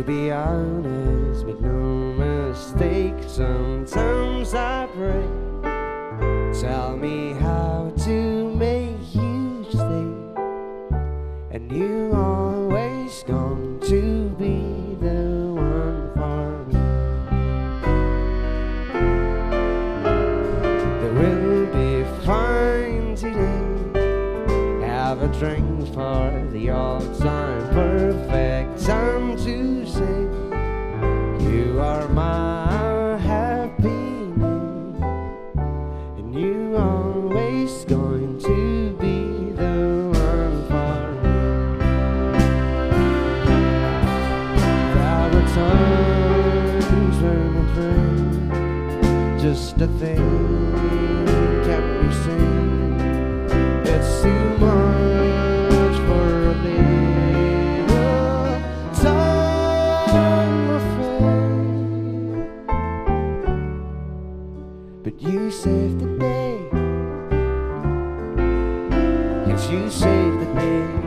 to be honest, make no mistake, sometimes I pray. Tell me how to make you stay, and you always going to be. Have a drink for the old time. Perfect time to say you are my happiness. And you always going to be the one for me. There were times when rained, just a thing kept me sane. It's too much day. Yes, you saved the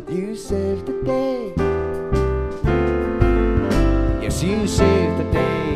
but you saved the day. Yes, you saved the day.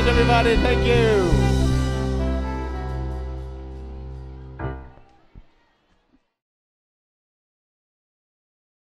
Much, everybody. Thank you.